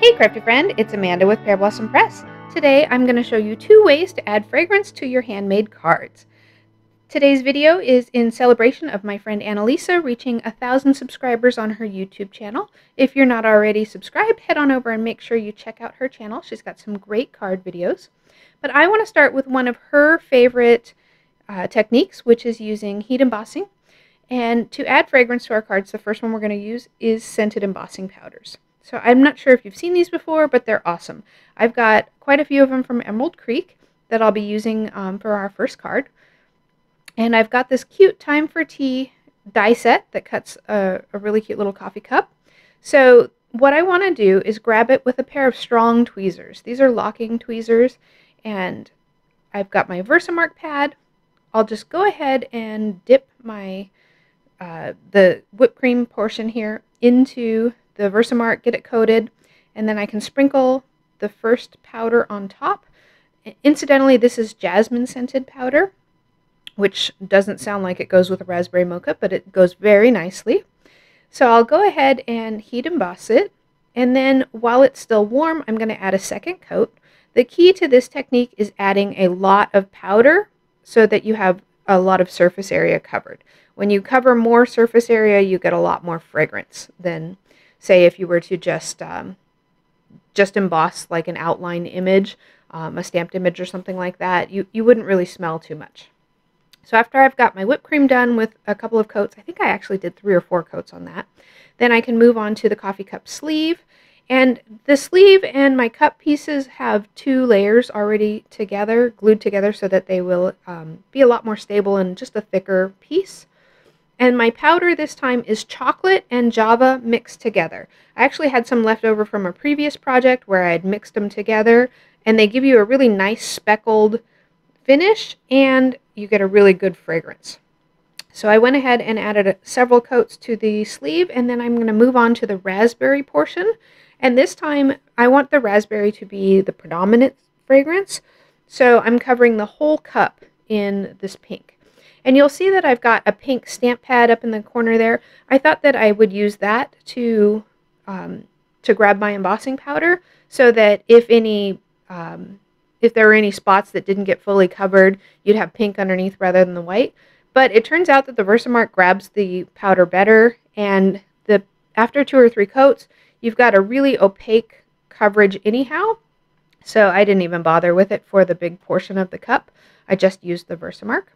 Hey crafty friend, it's Amanda with Pear Blossom Press. Today I'm going to show you two ways to add fragrance to your handmade cards. Today's video is in celebration of my friend Annalisa reaching a thousand subscribers on her YouTube channel. If you're not already subscribed, head on over and make sure you check out her channel. She's got some great card videos. But I want to start with one of her favorite uh, techniques, which is using heat embossing. And to add fragrance to our cards, the first one we're going to use is scented embossing powders. So I'm not sure if you've seen these before, but they're awesome. I've got quite a few of them from Emerald Creek that I'll be using um, for our first card. And I've got this cute Time for Tea die set that cuts a, a really cute little coffee cup. So what I want to do is grab it with a pair of strong tweezers. These are locking tweezers, and I've got my Versamark pad. I'll just go ahead and dip my uh, the whipped cream portion here into the Versamark, get it coated, and then I can sprinkle the first powder on top. Incidentally, this is jasmine scented powder, which doesn't sound like it goes with a raspberry mocha, but it goes very nicely. So I'll go ahead and heat emboss it, and then while it's still warm, I'm going to add a second coat. The key to this technique is adding a lot of powder so that you have a lot of surface area covered. When you cover more surface area, you get a lot more fragrance than say if you were to just um, just emboss like an outline image, um, a stamped image or something like that, you, you wouldn't really smell too much. So after I've got my whipped cream done with a couple of coats, I think I actually did three or four coats on that, then I can move on to the coffee cup sleeve. And the sleeve and my cup pieces have two layers already together, glued together so that they will um, be a lot more stable and just a thicker piece. And my powder this time is chocolate and java mixed together. I actually had some left over from a previous project where I had mixed them together and they give you a really nice speckled finish and you get a really good fragrance. So I went ahead and added several coats to the sleeve and then I'm going to move on to the raspberry portion. And this time I want the raspberry to be the predominant fragrance. So I'm covering the whole cup in this pink. And you'll see that I've got a pink stamp pad up in the corner there. I thought that I would use that to, um, to grab my embossing powder so that if any, um, if there were any spots that didn't get fully covered, you'd have pink underneath rather than the white. But it turns out that the Versamark grabs the powder better and the after two or three coats, you've got a really opaque coverage anyhow. So I didn't even bother with it for the big portion of the cup. I just used the Versamark.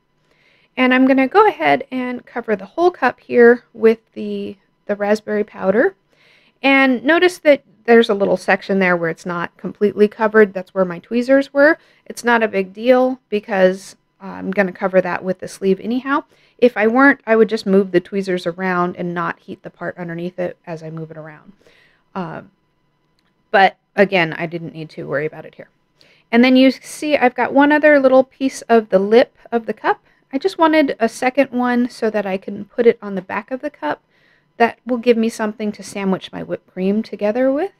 And I'm going to go ahead and cover the whole cup here with the, the raspberry powder. And notice that there's a little section there where it's not completely covered. That's where my tweezers were. It's not a big deal because I'm going to cover that with the sleeve anyhow. If I weren't, I would just move the tweezers around and not heat the part underneath it as I move it around. Um, but again, I didn't need to worry about it here. And then you see I've got one other little piece of the lip of the cup I just wanted a second one so that I can put it on the back of the cup. That will give me something to sandwich my whipped cream together with.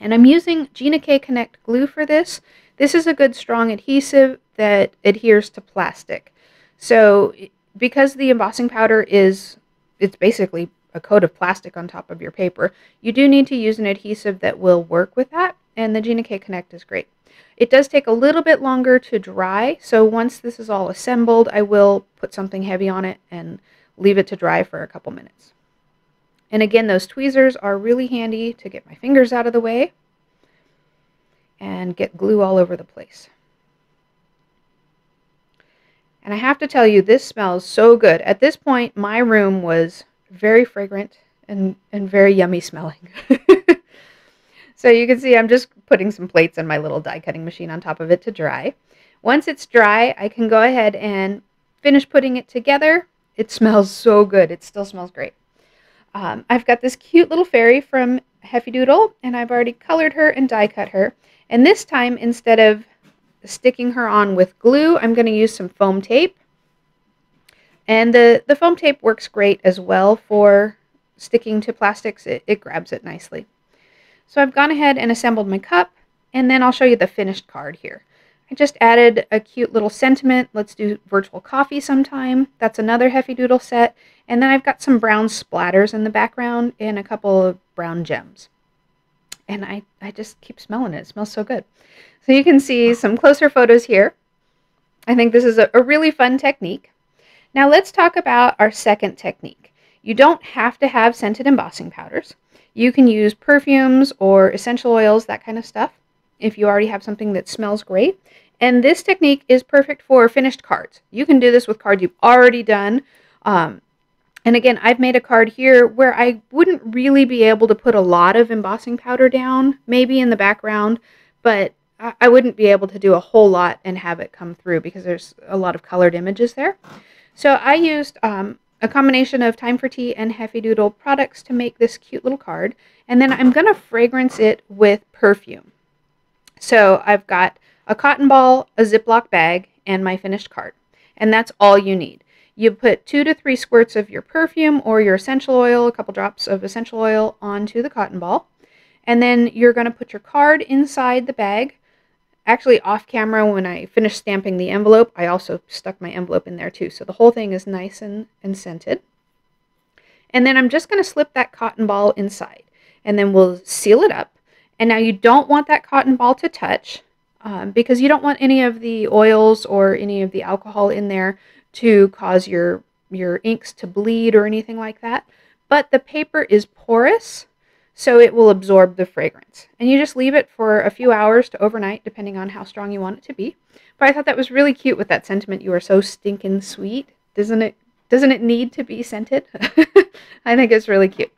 And I'm using Gina K Connect glue for this. This is a good strong adhesive that adheres to plastic. So because the embossing powder is, it's basically a coat of plastic on top of your paper, you do need to use an adhesive that will work with that. And the Gina K Connect is great. It does take a little bit longer to dry, so once this is all assembled, I will put something heavy on it and leave it to dry for a couple minutes. And again, those tweezers are really handy to get my fingers out of the way and get glue all over the place. And I have to tell you, this smells so good. At this point, my room was very fragrant and, and very yummy smelling. So you can see I'm just putting some plates in my little die cutting machine on top of it to dry. Once it's dry, I can go ahead and finish putting it together. It smells so good. It still smells great. Um, I've got this cute little fairy from Heffy Doodle, and I've already colored her and die cut her. And this time, instead of sticking her on with glue, I'm going to use some foam tape. And the, the foam tape works great as well for sticking to plastics. It, it grabs it nicely. So I've gone ahead and assembled my cup, and then I'll show you the finished card here. I just added a cute little sentiment. Let's do virtual coffee sometime. That's another Heffy Doodle set. And then I've got some brown splatters in the background and a couple of brown gems. and I, I just keep smelling it. It smells so good. So you can see some closer photos here. I think this is a, a really fun technique. Now let's talk about our second technique. You don't have to have scented embossing powders. You can use perfumes or essential oils, that kind of stuff, if you already have something that smells great. And this technique is perfect for finished cards. You can do this with cards you've already done. Um, and again, I've made a card here where I wouldn't really be able to put a lot of embossing powder down, maybe in the background, but I wouldn't be able to do a whole lot and have it come through because there's a lot of colored images there. So I used um, a combination of Time for Tea and Heffy Doodle products to make this cute little card. And then I'm going to fragrance it with perfume. So I've got a cotton ball, a Ziploc bag, and my finished card. And that's all you need. You put two to three squirts of your perfume or your essential oil, a couple drops of essential oil onto the cotton ball. And then you're going to put your card inside the bag. Actually, off camera, when I finished stamping the envelope, I also stuck my envelope in there too. So the whole thing is nice and, and scented. And then I'm just going to slip that cotton ball inside. And then we'll seal it up. And now you don't want that cotton ball to touch um, because you don't want any of the oils or any of the alcohol in there to cause your your inks to bleed or anything like that. But the paper is porous, so it will absorb the fragrance. And you just leave it for a few hours to overnight, depending on how strong you want it to be. But I thought that was really cute with that sentiment. You are so stinking sweet. Doesn't it? Doesn't it need to be scented? I think it's really cute.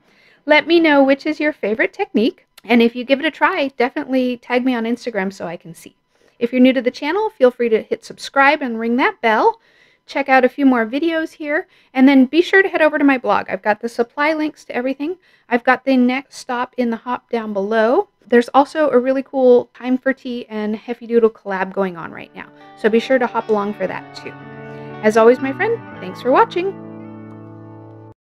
Let me know which is your favorite technique. And if you give it a try, definitely tag me on Instagram so I can see. If you're new to the channel, feel free to hit subscribe and ring that bell check out a few more videos here, and then be sure to head over to my blog. I've got the supply links to everything. I've got the next stop in the hop down below. There's also a really cool Time for Tea and Heffy Doodle collab going on right now, so be sure to hop along for that too. As always, my friend, thanks for watching.